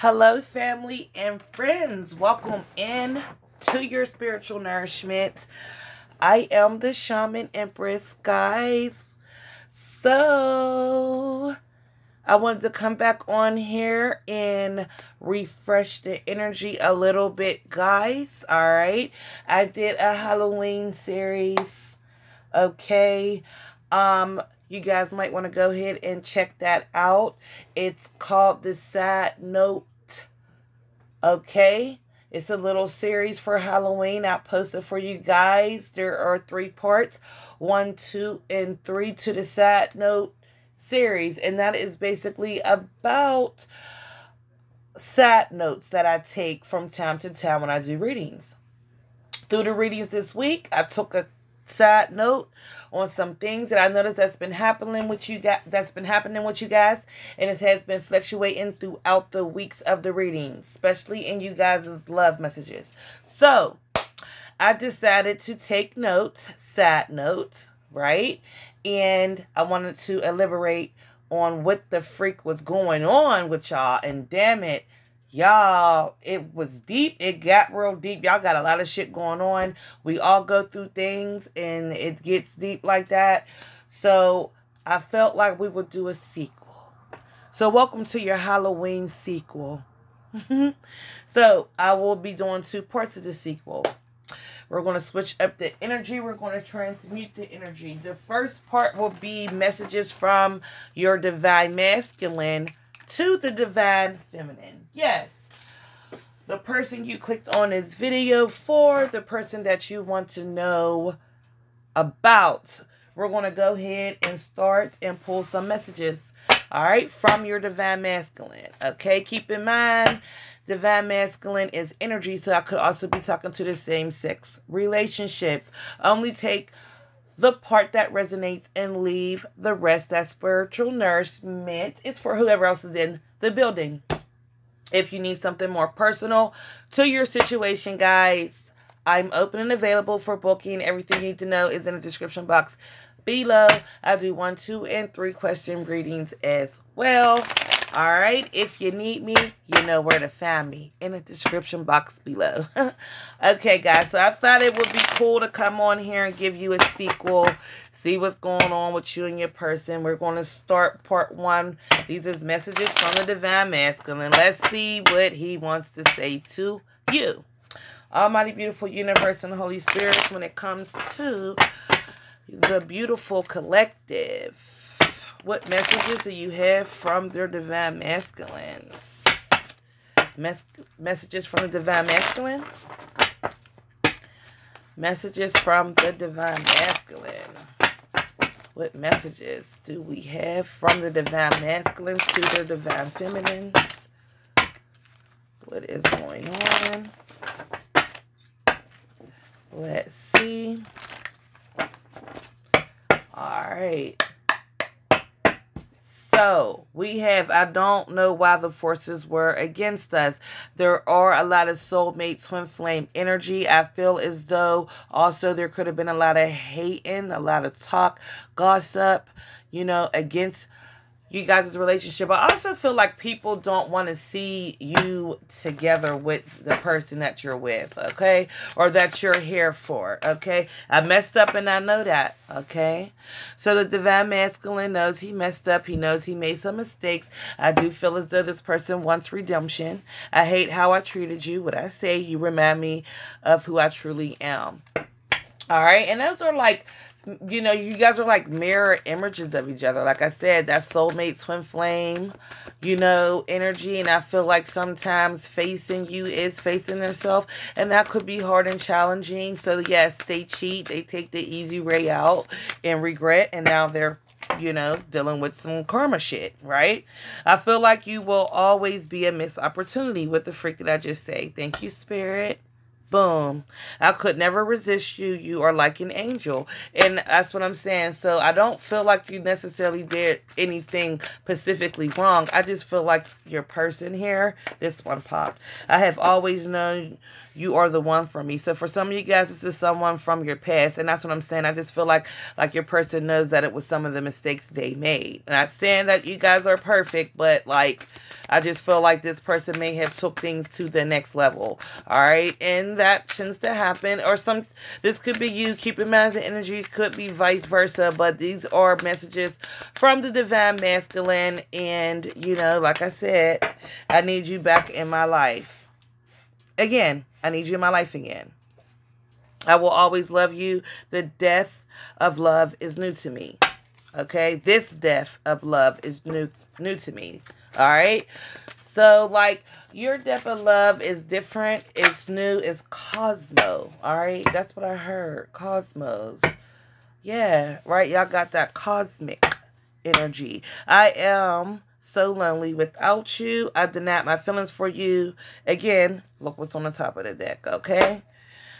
Hello, family and friends. Welcome in to your spiritual nourishment. I am the Shaman Empress, guys. So, I wanted to come back on here and refresh the energy a little bit, guys. All right. I did a Halloween series. Okay. Um, you guys might want to go ahead and check that out. It's called The Sad Note. Okay. It's a little series for Halloween. I posted for you guys. There are three parts one, two, and three to the Sad Note series. And that is basically about sad notes that I take from time to time when I do readings. Through the readings this week, I took a side note on some things that I noticed that's been happening with you guys that's been happening with you guys and it has been fluctuating throughout the weeks of the readings, especially in you guys' love messages. So I decided to take notes, sad notes, right? And I wanted to elaborate on what the freak was going on with y'all and damn it y'all it was deep. It got real deep. Y'all got a lot of shit going on. We all go through things and it gets deep like that. So i felt like we would do a sequel. So welcome to your halloween sequel. So i will be doing two parts of the sequel. We're going to switch up the energy. We're going to transmute the energy. The first part will be messages from your divine masculine to the divine feminine. Yes. The person you clicked on this video for, the person that you want to know about. We're going to go ahead and start and pull some messages. All right, from your divine masculine. Okay, keep in mind, divine masculine is energy, so I could also be talking to the same sex relationships. Only take the part that resonates and leave the rest that spiritual nourishment is for whoever else is in the building. If you need something more personal to your situation, guys, I'm open and available for booking. Everything you need to know is in the description box below. I do one, two, and three question readings as well. All right. If you need me, you know where to find me in the description box below. okay, guys. So I thought it would be cool to come on here and give you a sequel. See what's going on with you and your person. We're going to start part one. These is messages from the Divine Masculine. Let's see what he wants to say to you. Almighty, beautiful universe and Holy Spirit when it comes to the beautiful collective what messages do you have from their divine masculines? Mes messages from the divine masculine? Messages from the divine masculine. What messages do we have from the divine masculines to their divine feminines? What is going on? Let's see. All right. So we have, I don't know why the forces were against us. There are a lot of soulmate twin flame energy. I feel as though also there could have been a lot of hating, a lot of talk, gossip, you know, against you guys' relationship. I also feel like people don't want to see you together with the person that you're with, okay? Or that you're here for, okay? I messed up and I know that, okay? So the divine masculine knows he messed up. He knows he made some mistakes. I do feel as though this person wants redemption. I hate how I treated you. What I say, you remind me of who I truly am. All right? And those are like you know, you guys are like mirror images of each other. Like I said, that soulmate twin flame, you know, energy. And I feel like sometimes facing you is facing yourself. And that could be hard and challenging. So, yes, they cheat. They take the easy way out and regret. And now they're you know, dealing with some karma shit, right? I feel like you will always be a missed opportunity with the freak that I just say. Thank you, Spirit. Boom. I could never resist you. You are like an angel. And that's what I'm saying. So I don't feel like you necessarily did anything specifically wrong. I just feel like your person here, this one popped. I have always known you are the one for me. So for some of you guys, this is someone from your past. And that's what I'm saying. I just feel like like your person knows that it was some of the mistakes they made. And I'm saying that you guys are perfect, but like I just feel like this person may have took things to the next level. All right. And that tends to happen. Or some, this could be you. Keep in mind the energies could be vice versa. But these are messages from the divine masculine. And, you know, like I said, I need you back in my life. Again, I need you in my life again. I will always love you. The death of love is new to me. Okay? This death of love is new new to me. All right? So like your death of love is different. It's new. It's Cosmo. All right? That's what I heard. Cosmos. Yeah, right? Y'all got that cosmic energy. I am so lonely without you. I denied my feelings for you. Again, look what's on the top of the deck, okay?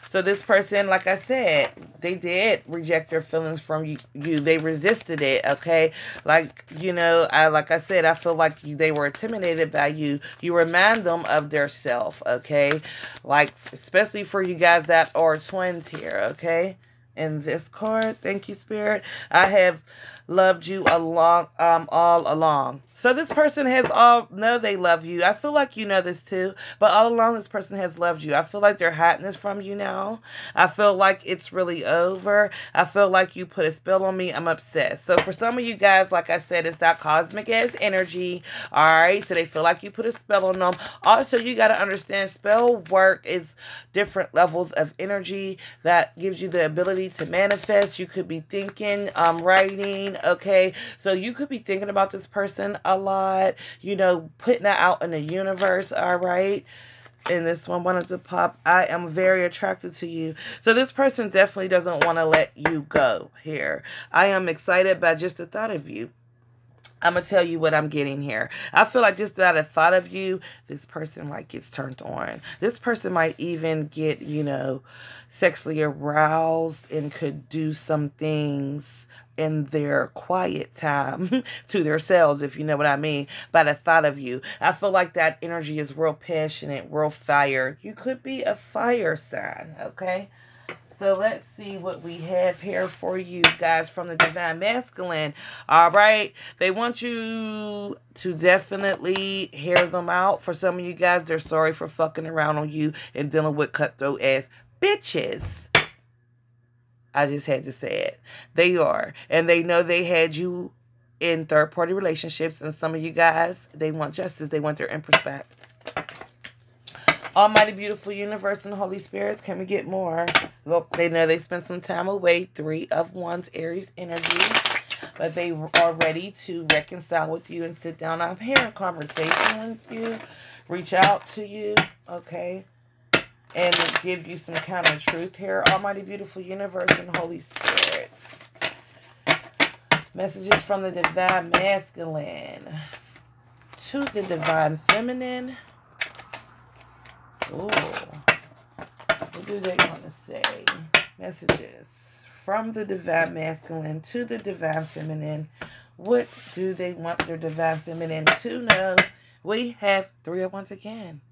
So this person, like I said, they did reject their feelings from you. you. They resisted it, okay? Like, you know, I like I said, I feel like you, they were intimidated by you. You remind them of their self, okay? Like, especially for you guys that are twins here, okay? In this card, thank you, Spirit. I have loved you along um all along. So this person has all know they love you. I feel like you know this too, but all along this person has loved you. I feel like they're hiding this from you now. I feel like it's really over. I feel like you put a spell on me. I'm obsessed. So for some of you guys, like I said, it's that cosmic ass energy. All right. So they feel like you put a spell on them. Also, you got to understand spell work is different levels of energy that gives you the ability to manifest. You could be thinking, um, writing. Okay. So you could be thinking about this person a lot, you know, putting that out in the universe, all right? And this one wanted to pop, I am very attracted to you. So this person definitely doesn't want to let you go here. I am excited by just the thought of you. I'm gonna tell you what I'm getting here. I feel like just that thought of you, this person like gets turned on. This person might even get, you know, sexually aroused and could do some things in their quiet time to themselves, if you know what I mean, by the thought of you. I feel like that energy is real passionate, real fire. You could be a fire sign, okay? So let's see what we have here for you guys from the Divine Masculine. All right. They want you to definitely hear them out. For some of you guys, they're sorry for fucking around on you and dealing with cutthroat ass bitches. I just had to say it. They are. And they know they had you in third party relationships. And some of you guys, they want justice. They want their back. Almighty, beautiful universe and Holy Spirits, can we get more? Look, they know they spent some time away. Three of Wands, Aries energy. But they are ready to reconcile with you and sit down. I'm hearing conversation with you. Reach out to you, okay? And give you some kind of truth here. Almighty, beautiful universe and Holy Spirits. Messages from the Divine Masculine to the Divine Feminine. Ooh. What do they want to say? Messages from the divine masculine to the divine feminine. What do they want their divine feminine to know? We have three oh of Wands again.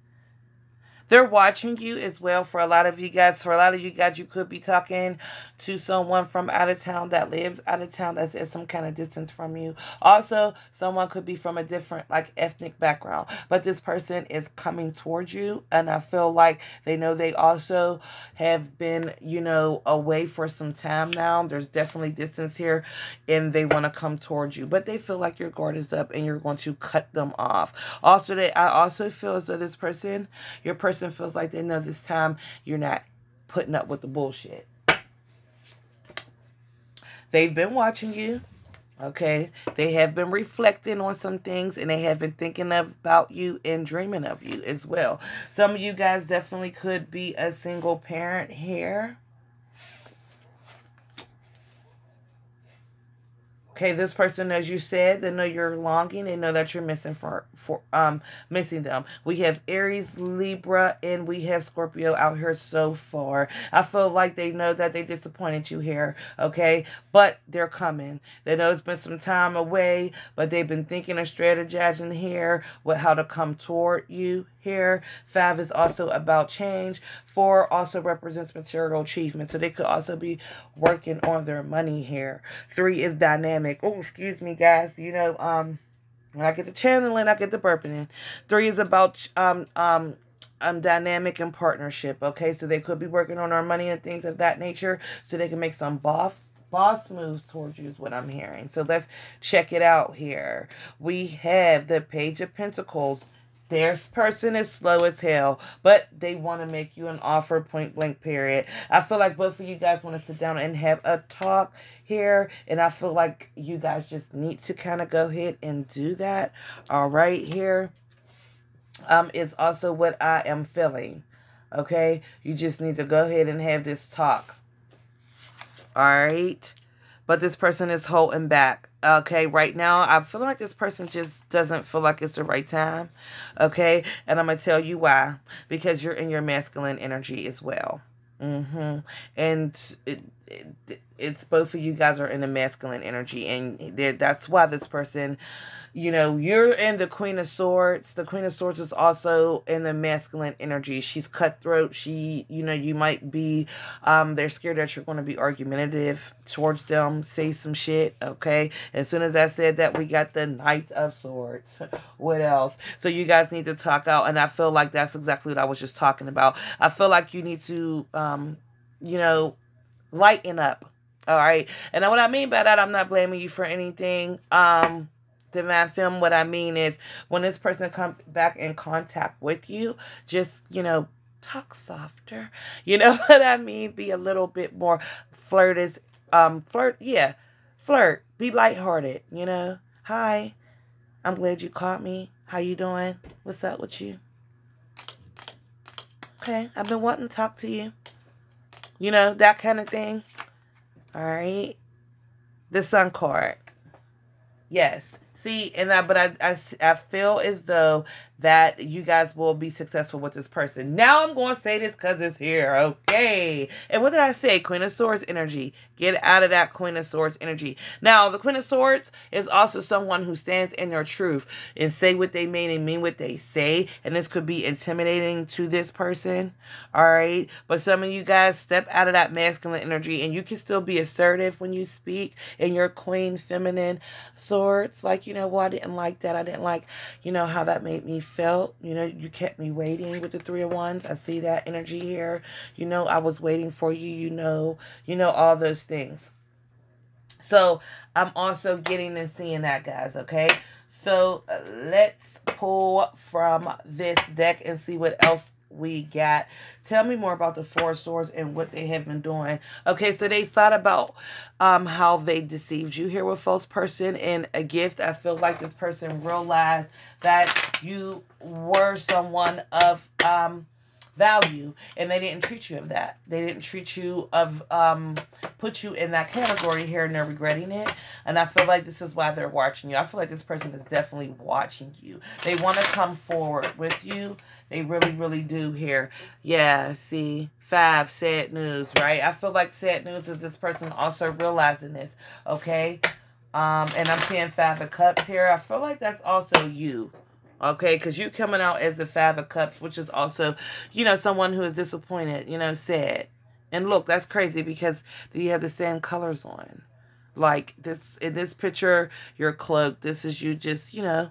They're watching you as well for a lot of you guys. For a lot of you guys, you could be talking to someone from out of town that lives out of town that's at some kind of distance from you. Also, someone could be from a different like ethnic background. But this person is coming towards you. And I feel like they know they also have been, you know, away for some time now. There's definitely distance here and they want to come towards you. But they feel like your guard is up and you're going to cut them off. Also, they I also feel as though this person, your person person feels like they know this time you're not putting up with the bullshit. They've been watching you. Okay. They have been reflecting on some things and they have been thinking about you and dreaming of you as well. Some of you guys definitely could be a single parent here. Okay, this person, as you said, they know you're longing. They know that you're missing for for um missing them. We have Aries, Libra, and we have Scorpio out here so far. I feel like they know that they disappointed you here. Okay, but they're coming. They know it's been some time away, but they've been thinking and strategizing here with how to come toward you here. Five is also about change. Four also represents material achievement. So they could also be working on their money here. Three is dynamic. Oh, excuse me, guys. You know, um, When I get the channeling, I get the burping in. Three is about um um um dynamic and partnership. Okay, so they could be working on our money and things of that nature, so they can make some boss boss moves towards you is what I'm hearing. So let's check it out here. We have the Page of Pentacles. Their person is slow as hell, but they want to make you an offer point blank period. I feel like both of you guys want to sit down and have a talk here, and I feel like you guys just need to kind of go ahead and do that. All right, here um, is also what I am feeling. Okay, you just need to go ahead and have this talk. All right, but this person is holding back. Okay, right now, i'm feeling like this person just doesn't feel like it's the right time. Okay, and I'm to tell you why. Because you're in your masculine energy as well. Mm-hmm. And it, it, it's both of you guys are in the masculine energy. And that's why this person you know, you're in the Queen of Swords. The Queen of Swords is also in the masculine energy. She's cutthroat. She, you know, you might be, um, they're scared that you're going to be argumentative towards them, say some shit, okay? As soon as I said that, we got the Knight of Swords. what else? So you guys need to talk out, and I feel like that's exactly what I was just talking about. I feel like you need to, um, you know, lighten up, all right? And what I mean by that, I'm not blaming you for anything. Um, Divine Femme, what I mean is when this person comes back in contact with you, just, you know, talk softer. You know what I mean? Be a little bit more flirtish. Um, flirt, yeah, flirt. Be lighthearted, you know. Hi, I'm glad you caught me. How you doing? What's up with you? Okay, I've been wanting to talk to you. You know, that kind of thing. All right. The sun card. Yes. See, and I, but I, I, I feel as though that you guys will be successful with this person. Now I'm going to say this because it's here. Okay. And what did I say? Queen of Swords energy. Get out of that Queen of Swords energy. Now, the Queen of Swords is also someone who stands in their truth and say what they mean and mean what they say. And this could be intimidating to this person. All right. But some of you guys step out of that masculine energy and you can still be assertive when you speak in your Queen feminine swords. Like, you know, well, I didn't like that. I didn't like, you know, how that made me felt. You know, you kept me waiting with the three of wands. I see that energy here. You know, I was waiting for you. You know, you know, all those things. So I'm also getting and seeing that, guys, okay? So uh, let's pull from this deck and see what else we got. Tell me more about the Four Swords and what they have been doing. Okay, so they thought about um, how they deceived you here with false person and a gift. I feel like this person realized that you were someone of um, value and they didn't treat you of that. They didn't treat you of um put you in that category here and they're regretting it. And i feel like this is why they're watching you. I feel like this person is definitely watching you. They want to come forward with you. They really really do here. Yeah see five sad news right? I feel like sad news is this person also realizing this okay? Um and i'm seeing five of cups here. I feel like that's also you Okay, because you coming out as the Five of Cups, which is also, you know, someone who is disappointed, you know, sad. And look, that's crazy because you have the same colors on. Like this in this picture, you're cloaked. This is you just, you know,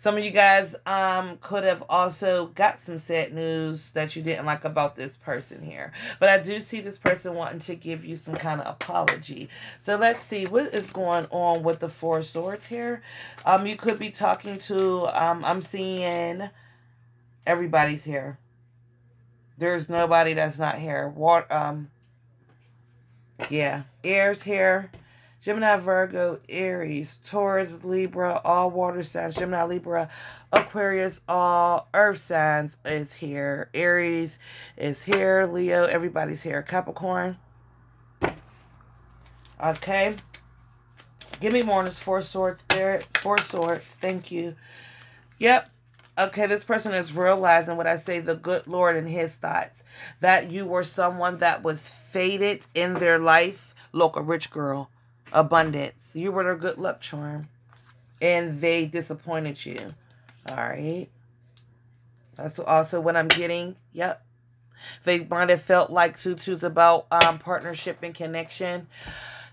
some of you guys um could have also got some sad news that you didn't like about this person here. But I do see this person wanting to give you some kind of apology. So let's see what is going on with the Four Swords here. Um, you could be talking to, um, I'm seeing everybody's here. There's nobody that's not here. What, um, yeah, Air's here. Gemini, Virgo, Aries, Taurus, Libra, all water signs. Gemini, Libra, Aquarius, all earth signs is here. Aries is here. Leo, everybody's here. Capricorn. Okay. Give me more on this Four Swords Spirit. Four Swords. Thank you. Yep. Okay, this person is realizing what I say, the good Lord and his thoughts. That you were someone that was fated in their life. Look, a rich girl abundance. You were their good luck charm. And they disappointed you. All right. That's also what I'm getting. Yep. They might have felt like Tutu's about um, partnership and connection.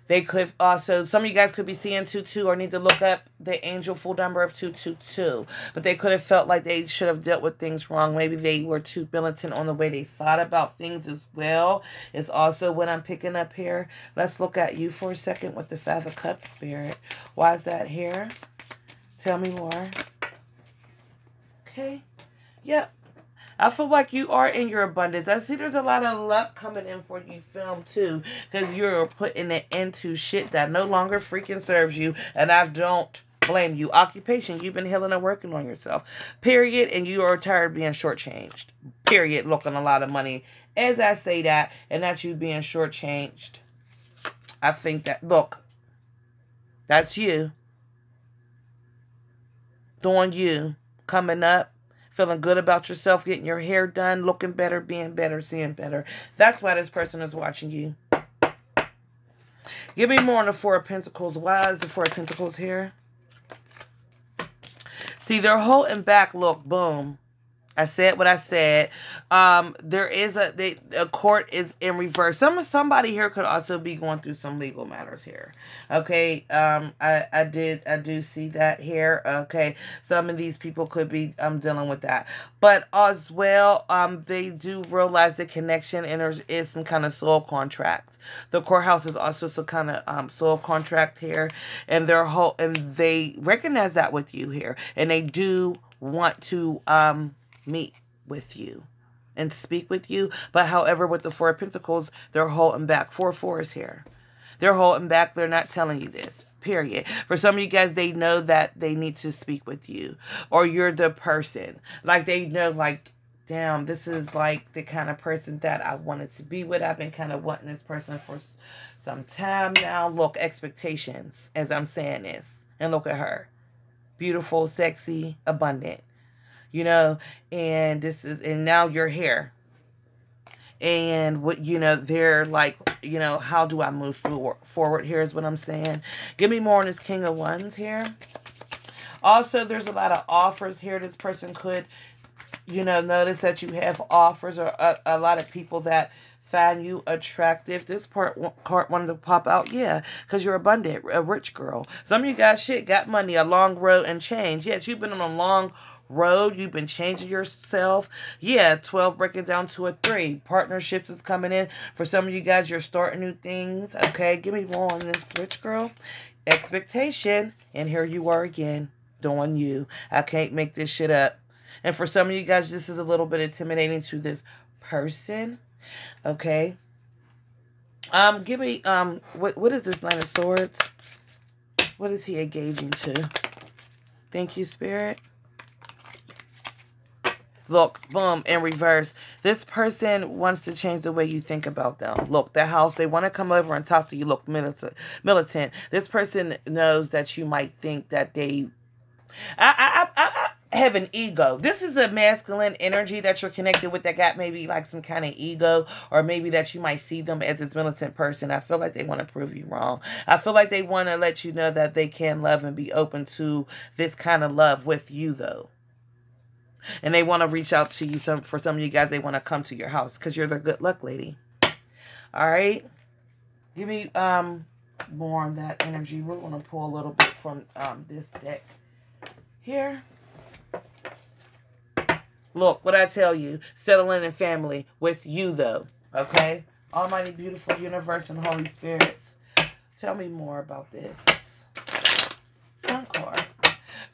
They could uh, also, some of you guys could be seeing 2-2 or need to look up the angel full number of 222. But they could have felt like they should have dealt with things wrong. Maybe they were too militant on the way they thought about things as well. Is also what I'm picking up here. Let's look at you for a second with the Five of Cups spirit. Why is that here? Tell me more. Okay. Yep. I feel like you are in your abundance. I see there's a lot of luck coming in for you film too. Because you're putting it into shit that no longer freaking serves you. And I don't blame you. Occupation, you've been healing and working on yourself. Period. And you are tired of being shortchanged. Period. Looking a lot of money. As I say that, and that's you being shortchanged. I think that, look, that's you. Doing you. Coming up feeling good about yourself, getting your hair done, looking better, being better, seeing better. That's why this person is watching you. Give me more on the Four of Pentacles. Why is the Four of Pentacles here? See, they're holding back. Look, boom. I said what I said. Um, there is a the a court is in reverse. Some somebody here could also be going through some legal matters here. Okay. Um, I I did I do see that here. Okay. Some of these people could be um dealing with that, but as well, um, they do realize the connection and there is some kind of soul contract. The courthouse is also some kind of um soul contract here, and their whole and they recognize that with you here, and they do want to um meet with you and speak with you. But however, with the Four of Pentacles, they're holding back. Four fours here. They're holding back. They're not telling you this. Period. For some of you guys, they know that they need to speak with you. Or you're the person. Like they know, like, damn, this is like the kind of person that I wanted to be with. I've been kind of wanting this person for some time now. Look, expectations, as I'm saying this. And look at her. Beautiful, sexy, abundant you know, and this is, and now you're here. And what, you know, they're like, you know, how do I move forward? Forward here is what I'm saying. Give me more on this King of Wands here. Also, there's a lot of offers here. This person could, you know, notice that you have offers or a, a lot of people that find you attractive. This part card wanted to pop out, yeah, because you're abundant, a rich girl. Some of you guys shit got money, a long road and change. Yes, you've been on a long road. You've been changing yourself. Yeah, 12 breaking down to a 3. Partnerships is coming in. For some of you guys, you're starting new things. Okay, give me more on this rich girl. Expectation. And here you are again, doing you. I can't make this shit up. And for some of you guys, this is a little bit intimidating to this person. Okay. Um, give me, um, what, what is this Nine of Swords? What is he engaging to? Thank you, Spirit. Look, boom, in reverse. This person wants to change the way you think about them. Look, the house, they want to come over and talk to you. Look, militant. militant. This person knows that you might think that they... I, I, I, I have an ego. This is a masculine energy that you're connected with that got maybe like some kind of ego or maybe that you might see them as this militant person. I feel like they want to prove you wrong. I feel like they want to let you know that they can love and be open to this kind of love with you though and they want to reach out to you some for some of you guys they want to come to your house because you're the good luck lady. All right? Give me um more on that energy. We're to pull a little bit from um this deck here. Look what i tell you settling in family with you though okay? Almighty beautiful universe and holy spirits. Tell me more about this. Sun card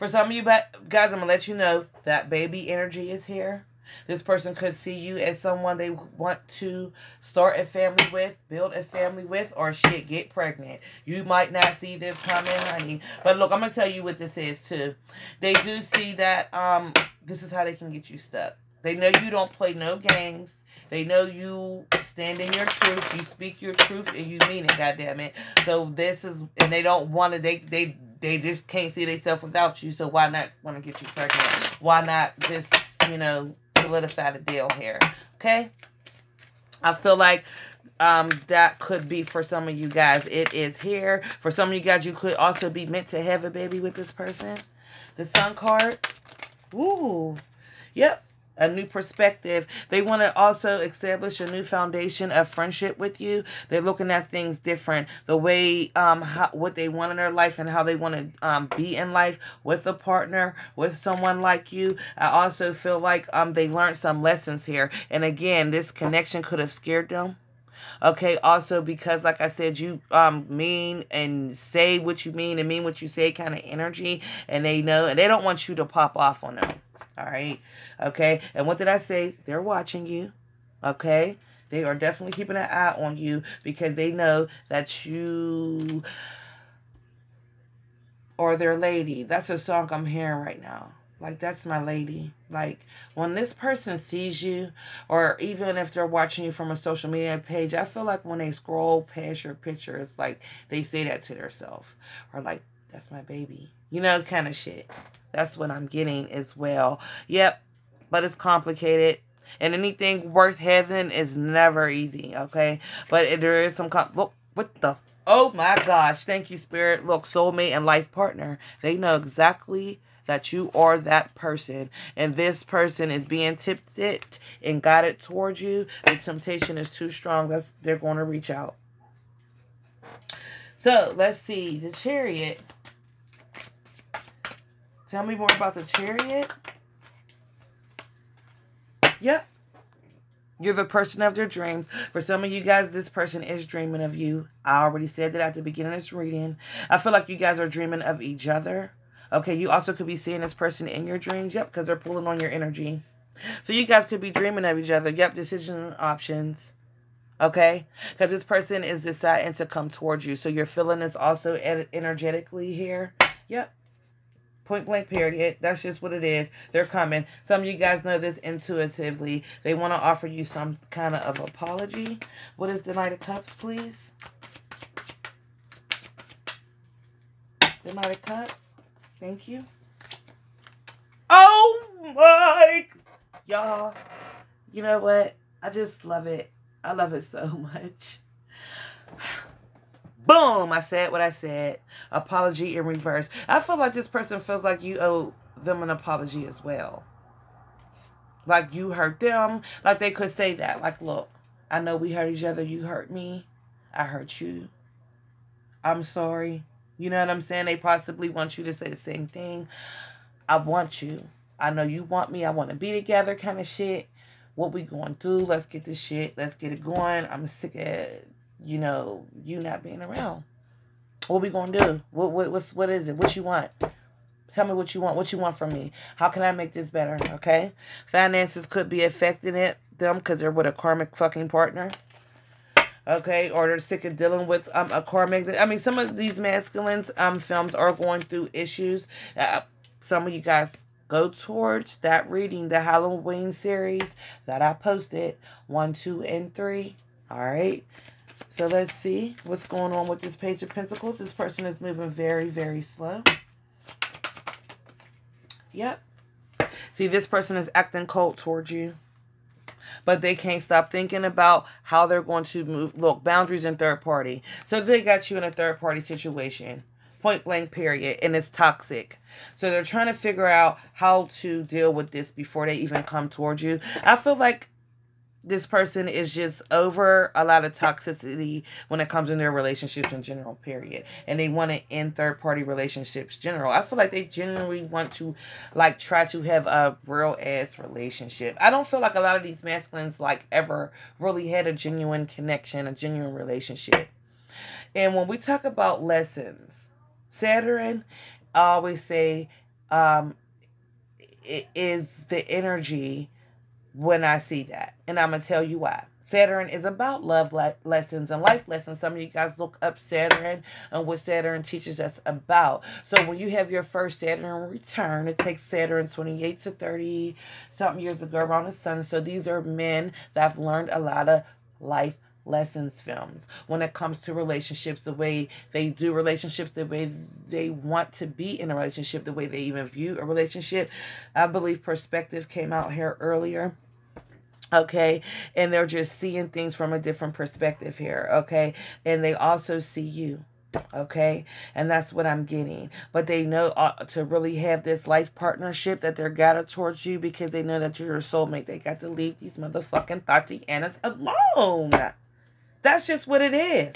for some of you guys, I'm going to let you know that baby energy is here. This person could see you as someone they want to start a family with, build a family with, or shit, get pregnant. You might not see this coming, honey. But look, I'm going to tell you what this is, too. They do see that um, this is how they can get you stuck. They know you don't play no games. They know you stand in your truth. You speak your truth and you mean it, goddamn it. So this is, and they don't want to, they, they, they just can't see themselves without you. So why not want to get you pregnant? Why not just, you know, solidify the deal here? Okay? I feel like um, that could be for some of you guys. It is here. For some of you guys, you could also be meant to have a baby with this person. The sun card. Ooh. Yep. A new perspective. They want to also establish a new foundation of friendship with you. They're looking at things different, the way um how, what they want in their life and how they want to um be in life with a partner, with someone like you. I also feel like um they learned some lessons here. And again, this connection could have scared them okay also because like i said you um mean and say what you mean and mean what you say kind of energy and they know and they don't want you to pop off on them all right. Okay. And what did I say? They're watching you. Okay. They are definitely keeping an eye on you because they know that you are their lady. That's a song I'm hearing right now. Like, that's my lady. Like, when this person sees you, or even if they're watching you from a social media page, I feel like when they scroll past your picture, it's like they say that to themselves. Or, like, that's my baby. You know, kind of shit. That's what I'm getting as well. Yep, but it's complicated. And anything worth having is never easy, okay? But there is some... Look, what the... Oh my gosh. Thank you, Spirit. Look, soulmate and life partner. They know exactly that you are that person and this person is being tipped it and guided towards you the temptation is too strong that's they're going to reach out so let's see the chariot Tell me more about the chariot. Yep. You're the person of their dreams. For some of you guys, this person is dreaming of you. I already said that at the beginning of this reading. I feel like you guys are dreaming of each other. Okay, you also could be seeing this person in your dreams. Yep, because they're pulling on your energy. So you guys could be dreaming of each other. Yep, decision options. Okay? Because this person is deciding to come towards you. So you're feeling this also energetically here. Yep. Point blank period. That's just what it is. They're coming. Some of you guys know this intuitively. They want to offer you some kind of apology. What is the Knight of Cups, please? The Knight of Cups. Thank you. Oh my... Y'all, you know what? I just love it. I love it so much. Boom! I said what I said. Apology in reverse. I feel like this person feels like you owe them an apology as well. Like you hurt them. Like they could say that. Like, look, I know we hurt each other. You hurt me. I hurt you. I'm sorry. You know what I'm saying? They possibly want you to say the same thing. I want you. I know you want me. I want to be together kind of shit. What we going to do? Let's get this shit. Let's get it going. I'm sick of you know, you not being around. What we gonna do? What what what's what is it? What you want? Tell me what you want. What you want from me? How can I make this better? Okay. Finances could be affecting it them because they're with a karmic fucking partner. Okay, or they're sick of dealing with um a karmic. I mean, some of these masculines um films are going through issues. Uh, some of you guys go towards that reading the Halloween series that I posted one, two, and three. All right. So let's see what's going on with this Page of Pentacles. This person is moving very, very slow. Yep. See, this person is acting cold towards you. But they can't stop thinking about how they're going to move. Look, boundaries in third party. So they got you in a third party situation. Point blank period. And it's toxic. So they're trying to figure out how to deal with this before they even come towards you. I feel like this person is just over a lot of toxicity when it comes in their relationships in general period. And they want to end third party relationships general. I feel like they genuinely want to like try to have a real ass relationship. I don't feel like a lot of these masculines like ever really had a genuine connection a genuine relationship. And when we talk about lessons saturn i always say um it is the energy when I see that. And I'm going to tell you why. Saturn is about love lessons and life lessons. Some of you guys look up Saturn and what Saturn teaches us about. So when you have your first Saturn return, it takes Saturn 28 to 30 something years ago around the sun. So these are men that have learned a lot of life lessons films when it comes to relationships the way they do relationships the way they want to be in a relationship the way they even view a relationship i believe perspective came out here earlier okay and they're just seeing things from a different perspective here okay and they also see you Okay. And that's what I'm getting. But they know uh, to really have this life partnership that they're gathered towards you because they know that you're your soulmate. They got to leave these motherfucking Tatianas alone. That's just what it is.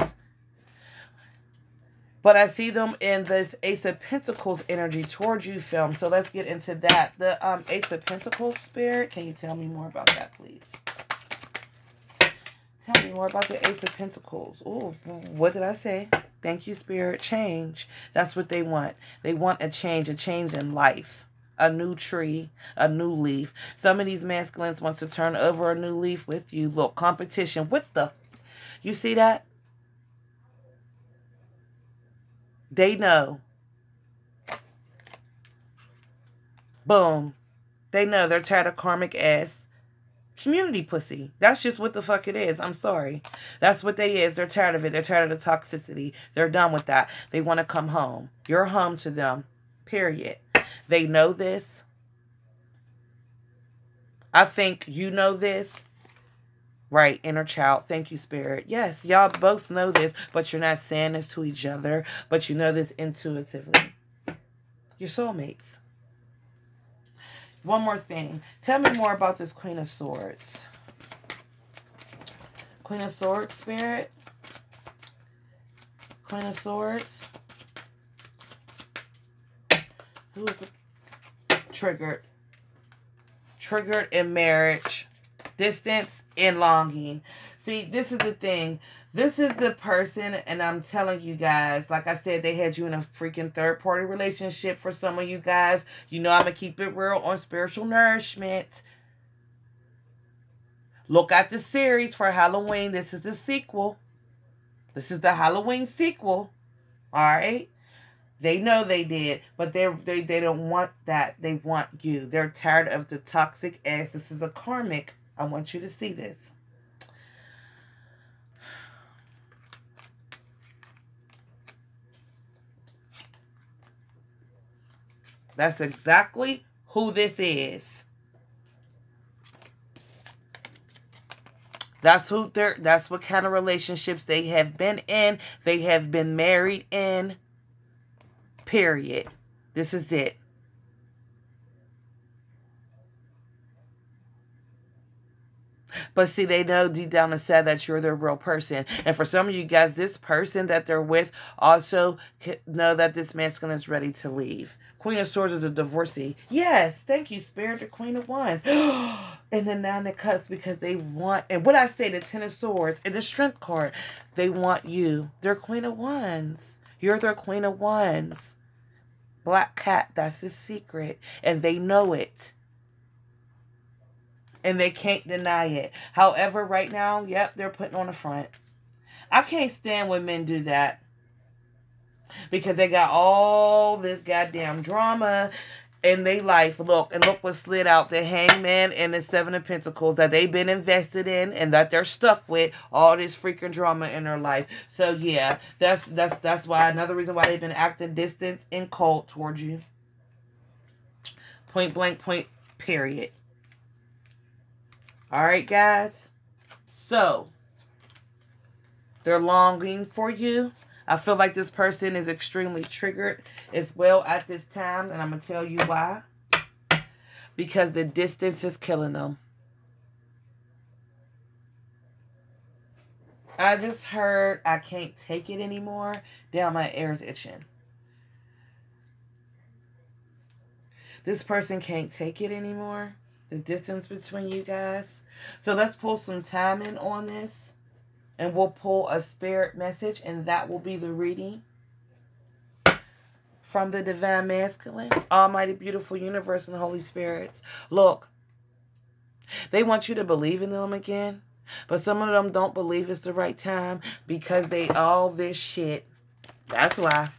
But I see them in this Ace of Pentacles energy towards you film. So let's get into that. The um, Ace of Pentacles spirit. Can you tell me more about that, please? Tell me more about the Ace of Pentacles. Oh, what did I say? Thank you, Spirit. Change. That's what they want. They want a change, a change in life. A new tree, a new leaf. Some of these masculines wants to turn over a new leaf with you. Look, competition. What the? You see that? They know. Boom. They know they're tired of karmic ass community pussy. That's just what the fuck it is. I'm sorry. That's what they is. They're tired of it. They're tired of the toxicity. They're done with that. They want to come home. You're home to them. Period. They know this. I think you know this. Right, inner child. Thank you, spirit. Yes, y'all both know this, but you're not saying this to each other, but you know this intuitively. Your soulmates. One more thing. Tell me more about this Queen of Swords. Queen of Swords, spirit. Queen of Swords. Who is the triggered? Triggered in marriage distance and longing. See, this is the thing. This is the person, and I'm telling you guys, like I said, they had you in a freaking third party relationship for some of you guys. You know, I'm going to keep it real on spiritual nourishment. Look at the series for Halloween. This is the sequel. This is the Halloween sequel. All right. They know they did, but they they they don't want that. They want you. They're tired of the toxic ass. This is a karmic I want you to see this. That's exactly who this is. That's who they're that's what kind of relationships they have been in. They have been married in. Period. This is it. But see, they know deep down inside that you're the real person. And for some of you guys, this person that they're with also know that this masculine is ready to leave. Queen of Swords is a divorcee. Yes, thank you, Spirit, the Queen of Wands. and the Nine of Cups because they want, and what I say, the Ten of Swords and the Strength card, they want you. They're Queen of Wands. You're their Queen of Wands. Black Cat, that's the secret. And they know it and they can't deny it. However, right now, yep, they're putting on the front. I can't stand when men do that because they got all this goddamn drama in their life. Look, and look what slid out the hangman and the seven of pentacles that they've been invested in and that they're stuck with all this freaking drama in their life. So yeah, that's that's that's why another reason why they've been acting distant and cold towards you. Point blank point period. All right, guys. So, they're longing for you. I feel like this person is extremely triggered as well at this time. And I'm going to tell you why. Because the distance is killing them. I just heard I can't take it anymore. Down my ears itching. This person can't take it anymore the distance between you guys. So let's pull some timing on this. And we'll pull a spirit message. And that will be the reading. From the Divine Masculine. Almighty Beautiful Universe and Holy Spirits. Look. They want you to believe in them again. But some of them don't believe it's the right time. Because they all this shit. That's why.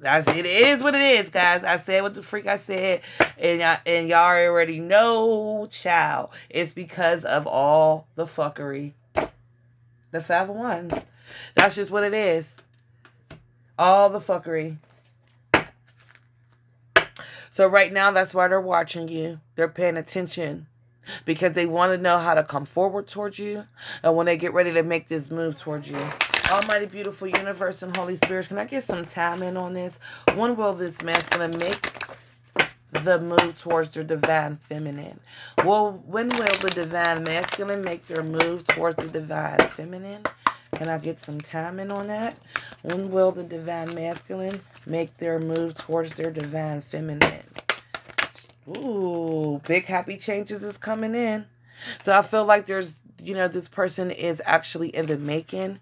That's it is what it is, guys. I said what the freak I said, and y'all and y'all already know, child. It's because of all the fuckery. The five of wands. That's just what it is. All the fuckery. So right now, that's why they're watching you. They're paying attention because they want to know how to come forward towards you, and when they get ready to make this move towards you. Almighty, beautiful universe and Holy Spirit, can I get some time in on this? When will this masculine make the move towards their divine feminine? Well, when will the divine masculine make their move towards the divine feminine? Can I get some timing on that? When will the divine masculine make their move towards their divine feminine? Ooh, big happy changes is coming in. So I feel like there's, you know, this person is actually in the making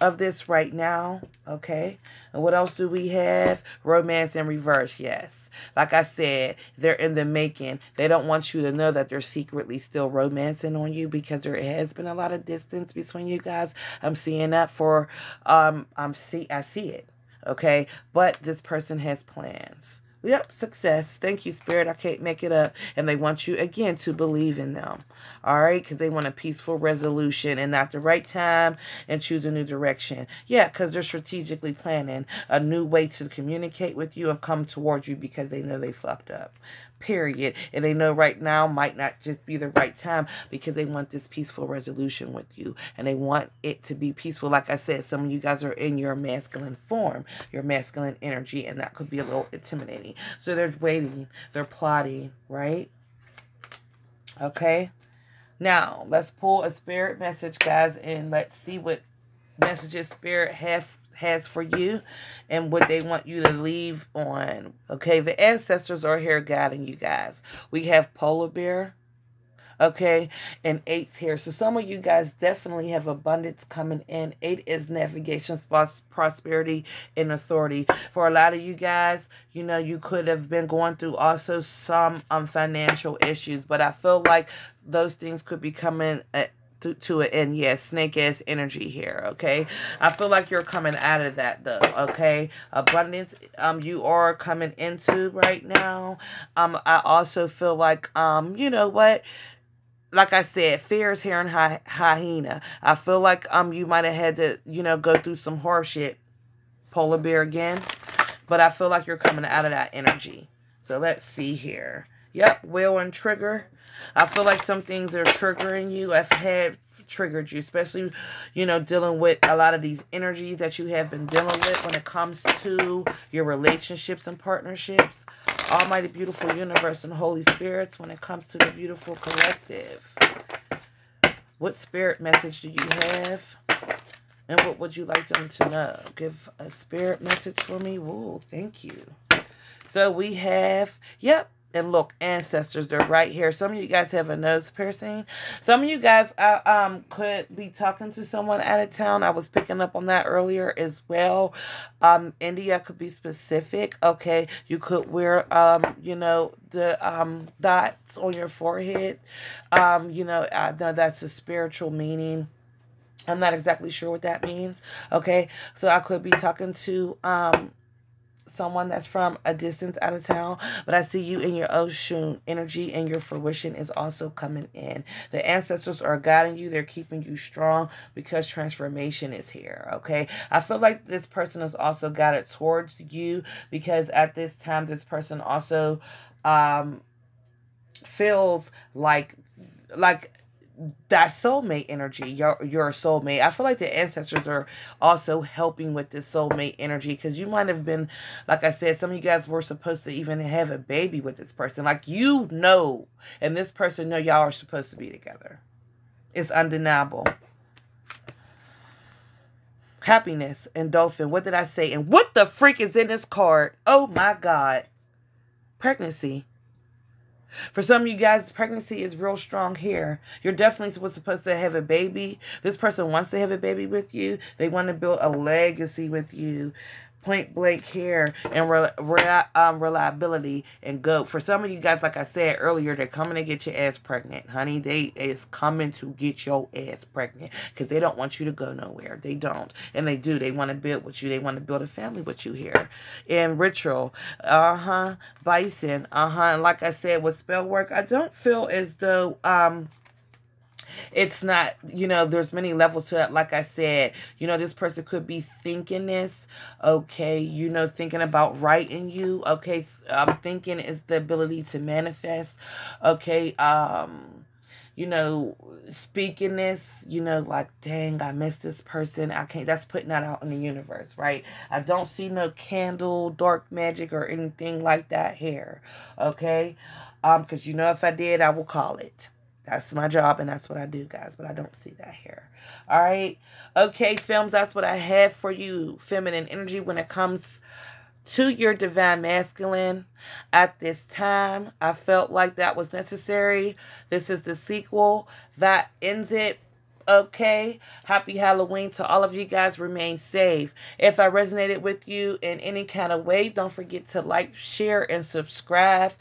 of this right now. Okay. And what else do we have? Romance in reverse. Yes. Like I said, they're in the making. They don't want you to know that they're secretly still romancing on you because there has been a lot of distance between you guys. I'm seeing that for um I'm see I see it. Okay. But this person has plans. Yep, success. Thank you, Spirit. I can't make it up. And they want you, again, to believe in them. All right? Because they want a peaceful resolution and not the right time and choose a new direction. Yeah, because they're strategically planning a new way to communicate with you and come towards you because they know they fucked up period. And they know right now might not just be the right time because they want this peaceful resolution with you. And they want it to be peaceful. Like I said, some of you guys are in your masculine form, your masculine energy, and that could be a little intimidating. So they're waiting, they're plotting, right? Okay. Now, let's pull a spirit message, guys, and let's see what messages spirit have has for you and what they want you to leave on. Okay, the ancestors are here guiding you guys. We have polar bear, okay, and eight's here. So some of you guys definitely have abundance coming in. Eight is navigation, prosperity, and authority. For a lot of you guys, you know, you could have been going through also some um financial issues, but I feel like those things could be coming at to, to it and yes snake ass energy here okay i feel like you're coming out of that though okay abundance um you are coming into right now um i also feel like um you know what like I said, fear is here in hy- hyena. I feel like um you might have had to, you know, go through some shit, Polar bear again. But I feel like you're coming out of that energy. So let's see here. Yep, will and trigger. I feel like some things are triggering you. I've had triggered you, especially, you know, dealing with a lot of these energies that you have been dealing with when it comes to your relationships and partnerships. Almighty, beautiful universe and Holy Spirits when it comes to the beautiful collective. What spirit message do you have? And what would you like them to know? Give a spirit message for me. Whoa, thank you. So we have, yep, and look, ancestors, they're right here. Some of you guys have a nose piercing. Some of you guys uh, um could be talking to someone out of town. I was picking up on that earlier as well. Um, India could be specific. Okay, you could wear um, you know, the um dots on your forehead. Um, you know, I know that's a spiritual meaning. I'm not exactly sure what that means. Okay, so I could be talking to um someone that's from a distance out of town, but I see you in your ocean energy and your fruition is also coming in. The ancestors are guiding you, they're keeping you strong because transformation is here, okay? I feel like this person is also guided towards you because at this time, this person also um feels like like that soulmate energy, your your soulmate. I feel like the ancestors are also helping with this soulmate energy because you might have been, like I said, some of you guys were supposed to even have a baby with this person. Like you know, and this person know y'all are supposed to be together. It's undeniable. Happiness and dolphin. What did I say? And what the freak is in this card? Oh my God. Pregnancy. For some of you guys, pregnancy is real strong here. You're definitely supposed to have a baby. This person wants to have a baby with you. They want to build a legacy with you point blank here and re, re, um, reliability and go. For some of you guys, like I said earlier, they're coming to get your ass pregnant, honey. They is coming to get your ass pregnant because they don't want you to go nowhere. They don't, and they do. They want to build with you. They want to build a family with you here. In ritual, uh huh, bison, uh huh. And like I said, with spell work, I don't feel as though um it's not, you know, there's many levels to it. Like I said, you know, this person could be thinking this, okay, you know, thinking about writing you, okay, I'm thinking is the ability to manifest, okay, um, you know, speaking this, you know, like, dang, I miss this person. I can't, that's putting that out in the universe, right? I don't see no candle, dark magic, or anything like that here, okay? Um, because you know, if I did, I will call it. That's my job and that's what I do, guys, but I don't see that here. All right. Okay, films, that's what I have for you. Feminine energy when it comes to your divine masculine at this time. I felt like that was necessary. This is the sequel that ends it. Okay. Happy Halloween to all of you guys. Remain safe. If I resonated with you in any kind of way, don't forget to like, share, and subscribe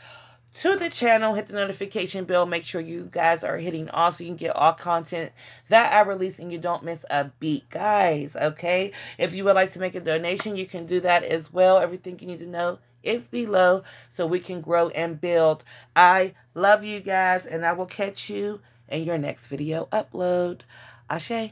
to the channel. Hit the notification bell. Make sure you guys are hitting all so you can get all content that I release and you don't miss a beat, guys. Okay. If you would like to make a donation, you can do that as well. Everything you need to know is below so we can grow and build. I love you guys and I will catch you in your next video upload. Ashe.